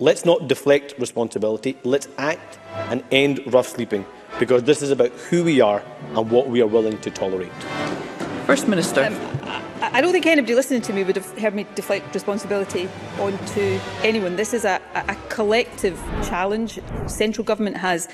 Let's not deflect responsibility. Let's act and end rough sleeping, because this is about who we are and what we are willing to tolerate. First Minister. Um, I don't think anybody listening to me would have heard me deflect responsibility onto anyone. This is a, a collective challenge. Central government has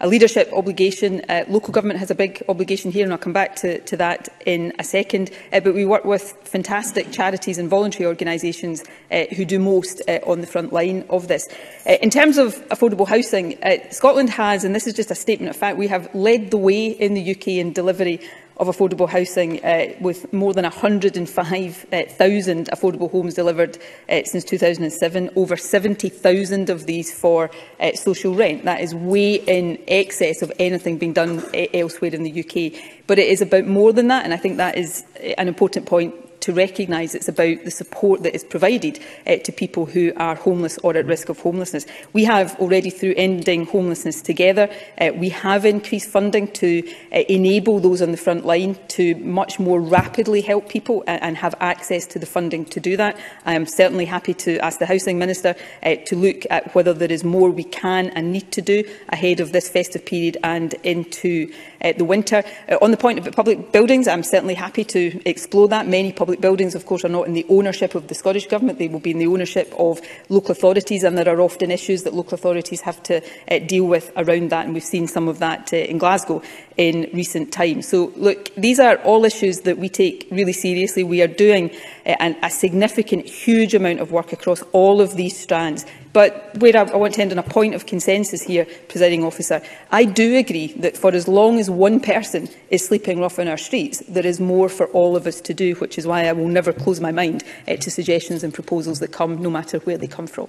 a leadership obligation. Uh, local government has a big obligation here, and I'll come back to, to that in a second. Uh, but we work with fantastic charities and voluntary organisations uh, who do most uh, on the front line of this. Uh, in terms of affordable housing, uh, Scotland has, and this is just a statement of fact, we have led the way in the UK in delivery of affordable housing uh, with more than 105,000 uh, affordable homes delivered uh, since 2007, over 70,000 of these for uh, social rent. That is way in excess of anything being done uh, elsewhere in the UK. But it is about more than that, and I think that is uh, an important point to recognise it's about the support that is provided uh, to people who are homeless or at risk of homelessness. We have already, through Ending Homelessness Together, uh, we have increased funding to uh, enable those on the front line to much more rapidly help people and, and have access to the funding to do that. I am certainly happy to ask the Housing Minister uh, to look at whether there is more we can and need to do ahead of this festive period and into uh, the winter. Uh, on the point of public buildings, I'm certainly happy to explore that. Many public public buildings, of course, are not in the ownership of the Scottish Government. They will be in the ownership of local authorities, and there are often issues that local authorities have to uh, deal with around that, and we've seen some of that uh, in Glasgow in recent times. So, look, these are all issues that we take really seriously. We are doing uh, an, a significant, huge amount of work across all of these strands But where I, I want to end on a point of consensus here, presiding officer, I do agree that for as long as one person is sleeping rough on our streets, there is more for all of us to do, which is why I will never close my mind uh, to suggestions and proposals that come, no matter where they come from.